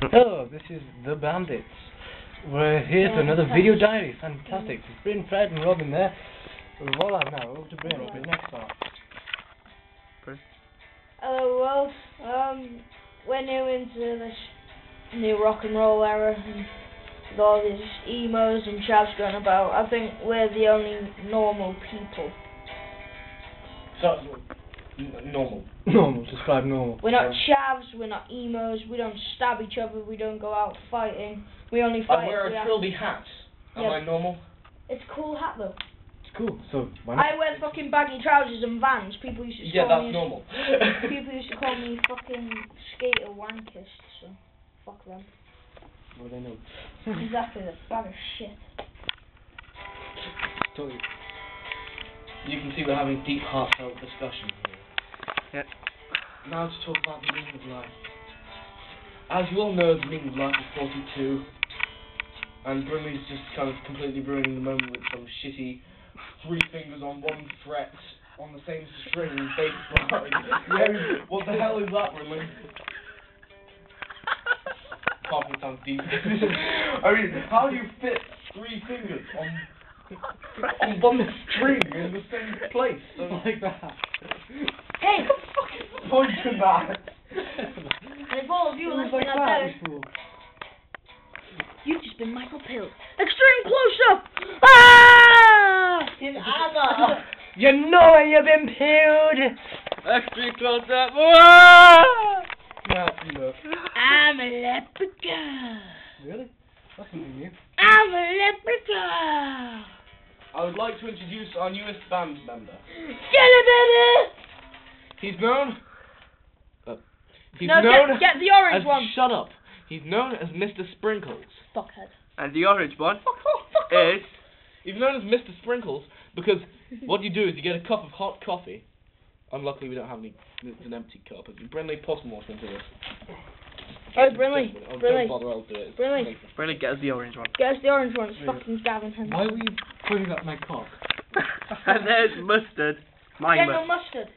Hello, this is The Bandits. We're here for another video diary. Fantastic. It's Bryn, Fred and Robin there. We're all out now. Over to Bryn for the next part. Hello world. Um, we're new into this new rock and roll era and with all these emos and chavs going about. I think we're the only normal people. So, n- normal. Normal. Describe normal. We're not chavs, we're not emos, we don't stab each other, we don't go out fighting. We only I fight wear if we a have- trilby hat. Am Yeah. I normal? It's a cool hat though. It's cool. So, why not? I wear fucking baggy trousers and vans. People used to Yeah, call that's me normal. people used to call me fucking skater wankist, so fuck them. What do they know? Exactly, the bag of shit. Totally. You can see we're having deep, heartfelt discussion Yep. Now to talk about the meaning of life. As you all know, the meaning of life is 42. And Brinley's just kind of completely ruining the moment with some shitty three fingers on one fret on the same string bass line. Yeah, what the hell is that, Brimley? Coughing sounds deep. I mean, how do you fit three fingers on on one string in the same place? So Like that. Hey! point to that. And if all of you It was listening like out there, before. you've just been Michael Pill. Extreme close-up! Ah! In Anna. You know when you've been peeled. Extra close up. Whoa! No, no. I'm a leprechaun. Really? That's something new. I'm a leprechaun. I would like to introduce our newest band member. Jelly baby! He's known. Uh, he's No, known get, get the orange as. one. Shut up. He's known as Mr. Sprinkles. Fuckhead. And the orange one Fuck off, fuck off. is He's known as Mr. Sprinkles because what you do is you get a cup of hot coffee. Unluckily, we don't have any. It's an empty cup. Brinley, pour some water into this. Alright, Brinley. Oh, Brinley. Don't bother, I'll do it. It's Brinley. get us the orange one. Get us the orange one. It's Yeah. fucking Gavin Henson. Why were you putting up my cock? and there's mustard. My Yeah, mustard. no mustard.